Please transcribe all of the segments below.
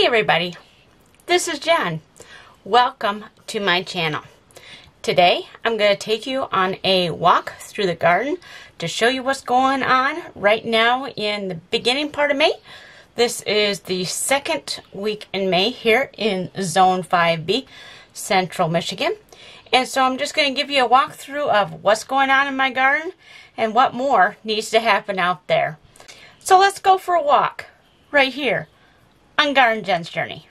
Hey everybody, this is Jen. Welcome to my channel. Today I'm going to take you on a walk through the garden to show you what's going on right now in the beginning part of May. This is the second week in May here in Zone 5B, Central Michigan. And so I'm just going to give you a walkthrough of what's going on in my garden and what more needs to happen out there. So let's go for a walk right here on Garden Jen's Journey.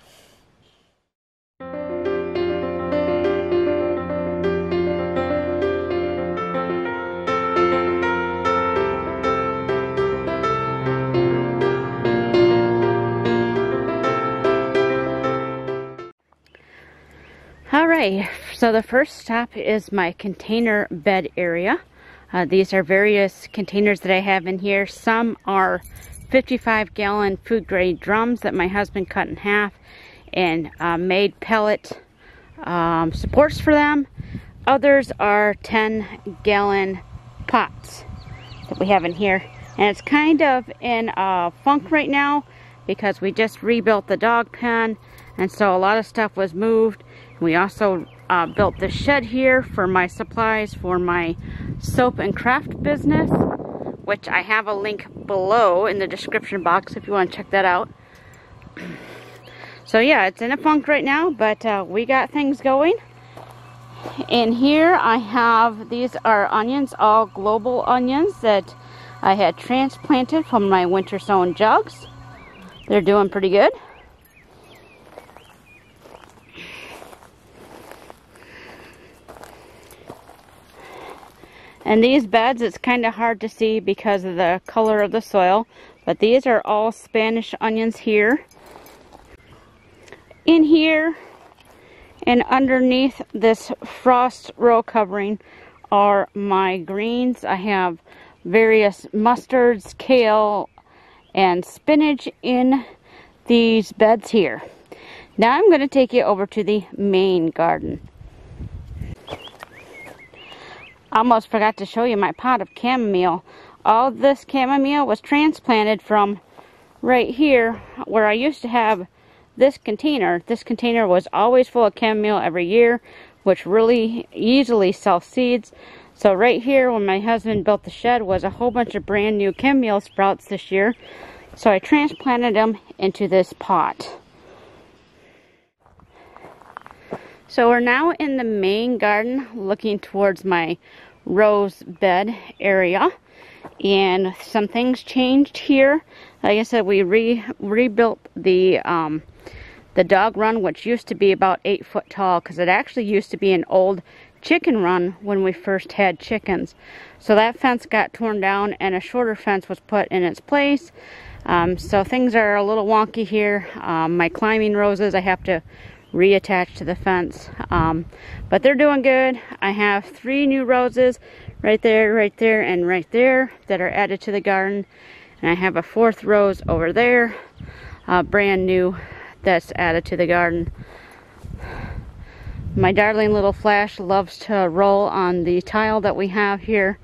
Alright, so the first stop is my container bed area. Uh, these are various containers that I have in here. Some are 55 gallon food grade drums that my husband cut in half and uh, made pellet um, supports for them. Others are 10 gallon pots that we have in here. And it's kind of in a funk right now because we just rebuilt the dog pen and so a lot of stuff was moved. We also uh, built the shed here for my supplies for my soap and craft business which I have a link below in the description box if you want to check that out. So yeah, it's in a funk right now, but uh, we got things going. In here I have, these are onions, all global onions that I had transplanted from my winter sown jugs. They're doing pretty good. And these beds, it's kind of hard to see because of the color of the soil. But these are all Spanish onions here. In here and underneath this frost row covering are my greens. I have various mustards, kale, and spinach in these beds here. Now I'm going to take you over to the main garden almost forgot to show you my pot of chamomile. All this chamomile was transplanted from right here where I used to have this container. This container was always full of chamomile every year, which really easily self-seeds. So right here when my husband built the shed was a whole bunch of brand new chamomile sprouts this year. So I transplanted them into this pot. So we're now in the main garden looking towards my rose bed area and some things changed here. Like I said, we re rebuilt the um, the dog run, which used to be about eight foot tall, because it actually used to be an old chicken run when we first had chickens. So that fence got torn down and a shorter fence was put in its place. Um, so things are a little wonky here. Um, my climbing roses, I have to reattached to the fence. Um, but they're doing good. I have three new roses right there, right there, and right there that are added to the garden. And I have a fourth rose over there, uh, brand new, that's added to the garden. My darling little flash loves to roll on the tile that we have here.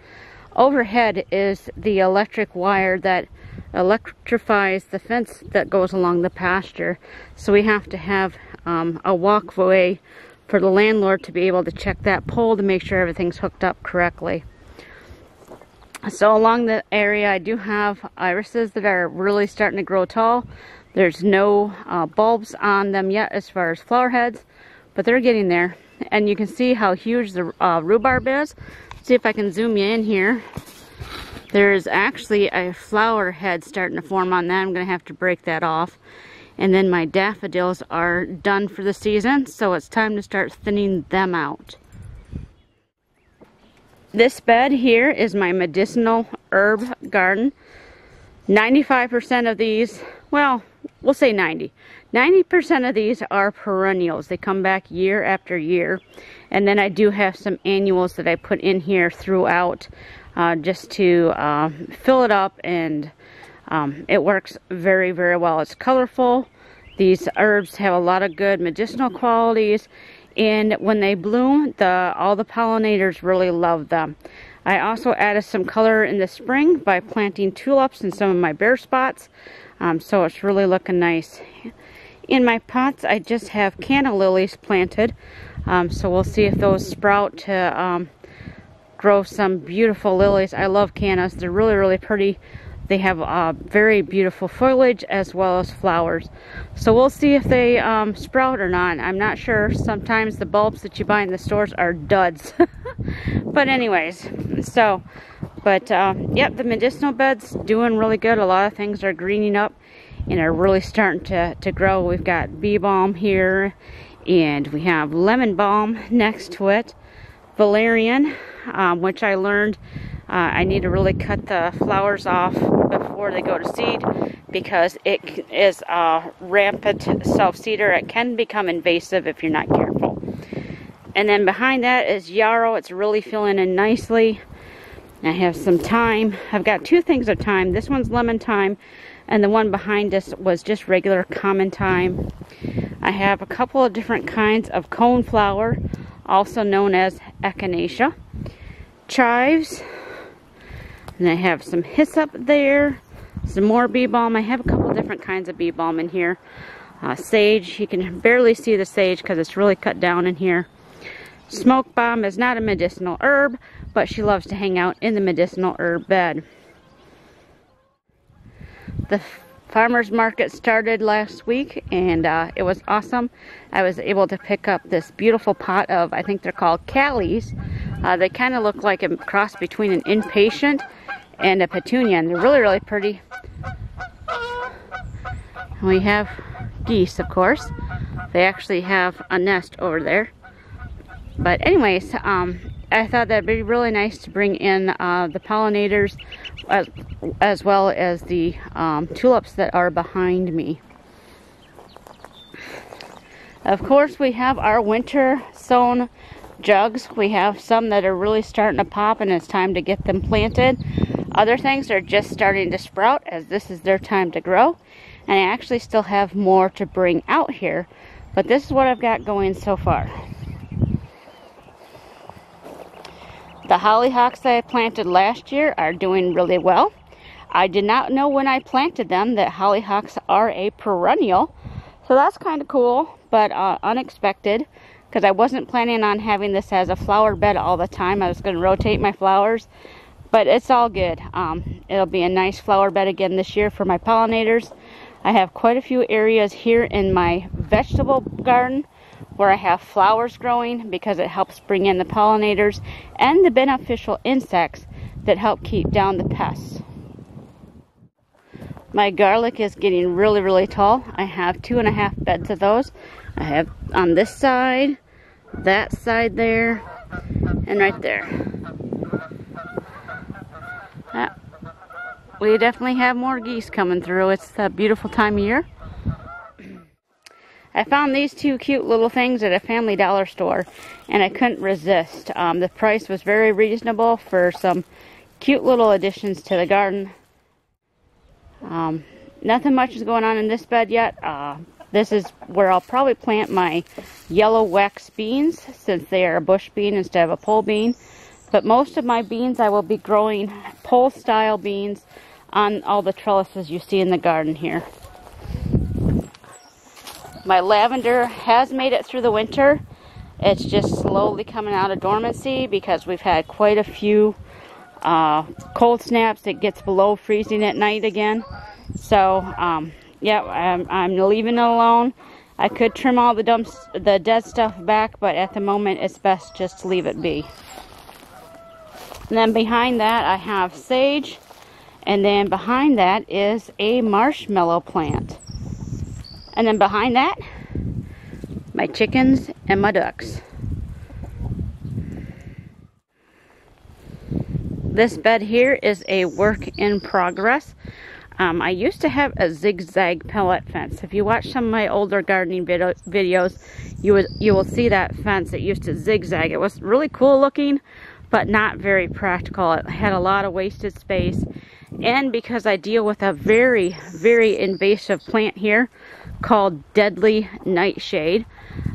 Overhead is the electric wire that electrifies the fence that goes along the pasture. So we have to have um, a walkway for the landlord to be able to check that pole to make sure everything's hooked up correctly. So along the area I do have irises that are really starting to grow tall. There's no uh, bulbs on them yet as far as flower heads, but they're getting there. And you can see how huge the uh, rhubarb is. See if I can zoom you in here. There's actually a flower head starting to form on that. I'm going to have to break that off. And then my daffodils are done for the season, so it's time to start thinning them out. This bed here is my medicinal herb garden. 95% of these, well, we'll say 90. 90% of these are perennials. They come back year after year. And then I do have some annuals that I put in here throughout uh, just to uh, fill it up and um, it works very, very well. It's colorful. These herbs have a lot of good medicinal qualities. And when they bloom, the all the pollinators really love them. I also added some color in the spring by planting tulips in some of my bare spots. Um, so it's really looking nice. In my pots, I just have canna lilies planted. Um, so we'll see if those sprout to um, grow some beautiful lilies. I love cannas. They're really, really pretty. They have uh, very beautiful foliage as well as flowers. So we'll see if they um, sprout or not. I'm not sure. Sometimes the bulbs that you buy in the stores are duds. but anyways, so, but uh, yep, the medicinal bed's doing really good. A lot of things are greening up and are really starting to, to grow. We've got bee balm here and we have lemon balm next to it. Valerian, um, which I learned uh, I need to really cut the flowers off before they go to seed because it is a rampant self-seeder. It can become invasive if you're not careful. And then behind that is yarrow. It's really filling in nicely. I have some thyme. I've got two things of thyme. This one's lemon thyme and the one behind us was just regular common thyme. I have a couple of different kinds of coneflower, also known as echinacea. Chives, and I have some hyssop there, some more bee balm. I have a couple different kinds of bee balm in here. Uh, sage, you can barely see the sage because it's really cut down in here. Smoke bomb is not a medicinal herb, but she loves to hang out in the medicinal herb bed. The farmer's market started last week and uh, it was awesome. I was able to pick up this beautiful pot of, I think they're called callies. Uh, they kind of look like a cross between an impatient and a petunia and they're really really pretty. We have geese of course. They actually have a nest over there. But anyways um, I thought that'd be really nice to bring in uh, the pollinators as, as, well as the um, tulips that are behind me. Of course we have our winter sown jugs we have some that are really starting to pop and it's time to get them planted other things are just starting to sprout as this is their time to grow. And I actually still have more to bring out here. But this is what I've got going so far. The hollyhocks that I planted last year are doing really well. I did not know when I planted them that hollyhocks are a perennial. So that's kind of cool, but uh, unexpected because I wasn't planning on having this as a flower bed all the time. I was going to rotate my flowers but it's all good. Um, it'll be a nice flower bed again this year for my pollinators. I have quite a few areas here in my vegetable garden where I have flowers growing because it helps bring in the pollinators and the beneficial insects that help keep down the pests. My garlic is getting really, really tall. I have two and a half beds of those. I have on this side, that side there, and right there. Uh, we definitely have more geese coming through. It's a beautiful time of year. I found these two cute little things at a family dollar store and I couldn't resist. Um, the price was very reasonable for some cute little additions to the garden. Um, nothing much is going on in this bed yet. Uh, this is where I'll probably plant my yellow wax beans since they are a bush bean instead of a pole bean. But most of my beans I will be growing pole style beans on all the trellises you see in the garden here. My lavender has made it through the winter. It's just slowly coming out of dormancy because we've had quite a few uh, cold snaps. It gets below freezing at night again. So, um, yeah, I'm, I'm, leaving it alone. I could trim all the dumps, the dead stuff back, but at the moment it's best just to leave it be. And then behind that I have sage. And then behind that is a marshmallow plant. And then behind that, my chickens and my ducks. This bed here is a work in progress. Um, I used to have a zigzag pellet fence. If you watch some of my older gardening video videos, you would you will see that fence. It used to zigzag. It was really cool looking, but not very practical. It had a lot of wasted space. And because I deal with a very, very invasive plant here called Deadly Nightshade.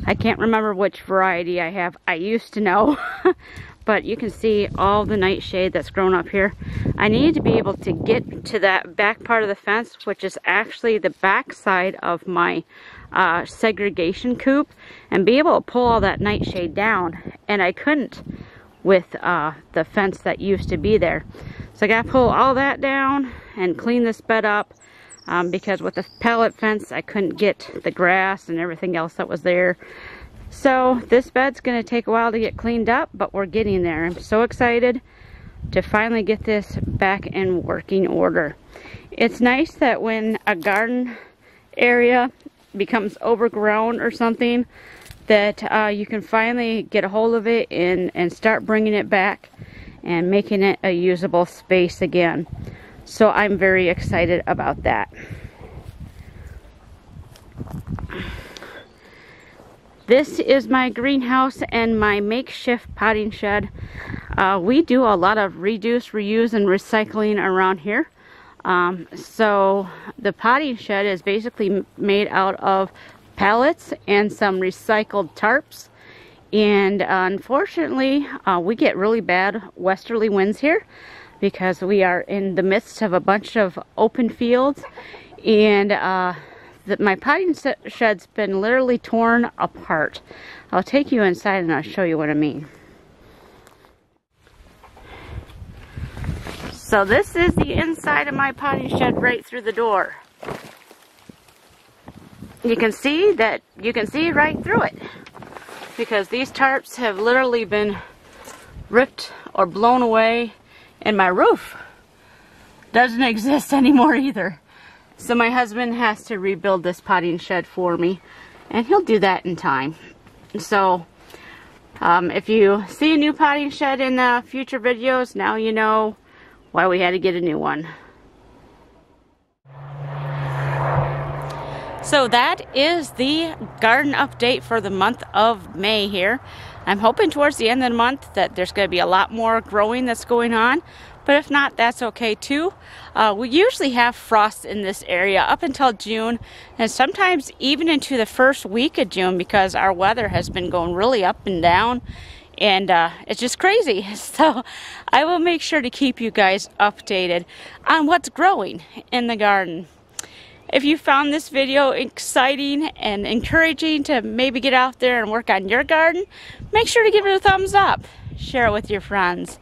I can't remember which variety I have. I used to know. but you can see all the nightshade that's grown up here. I need to be able to get to that back part of the fence, which is actually the back side of my uh, segregation coop, and be able to pull all that nightshade down. And I couldn't with uh, the fence that used to be there. So I got to pull all that down and clean this bed up um, because with the pellet fence I couldn't get the grass and everything else that was there. So this bed's going to take a while to get cleaned up, but we're getting there. I'm so excited to finally get this back in working order. It's nice that when a garden area becomes overgrown or something, that uh, you can finally get a hold of it and, and start bringing it back and making it a usable space again. So I'm very excited about that. This is my greenhouse and my makeshift potting shed. Uh, we do a lot of reduce, reuse, and recycling around here. Um, so the potting shed is basically made out of pallets and some recycled tarps. And uh, unfortunately, uh, we get really bad westerly winds here because we are in the midst of a bunch of open fields. And uh, my potting shed's been literally torn apart. I'll take you inside and I'll show you what I mean. So this is the inside of my potting shed right through the door you can see that you can see right through it because these tarps have literally been ripped or blown away and my roof doesn't exist anymore either. So my husband has to rebuild this potting shed for me and he'll do that in time. So um, if you see a new potting shed in uh, future videos, now you know why we had to get a new one. So that is the garden update for the month of May here. I'm hoping towards the end of the month that there's going to be a lot more growing that's going on. But if not, that's okay too. Uh, we usually have frost in this area up until June and sometimes even into the first week of June because our weather has been going really up and down and uh, it's just crazy. So I will make sure to keep you guys updated on what's growing in the garden. If you found this video exciting and encouraging to maybe get out there and work on your garden, make sure to give it a thumbs up. Share it with your friends.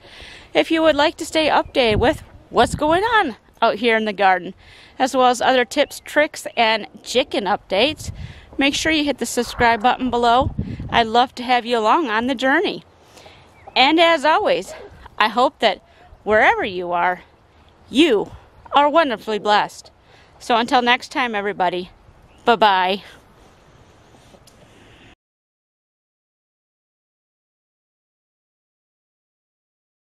If you would like to stay updated with what's going on out here in the garden, as well as other tips, tricks, and chicken updates, make sure you hit the subscribe button below. I'd love to have you along on the journey. And as always, I hope that wherever you are, you are wonderfully blessed. So until next time, everybody, bye-bye.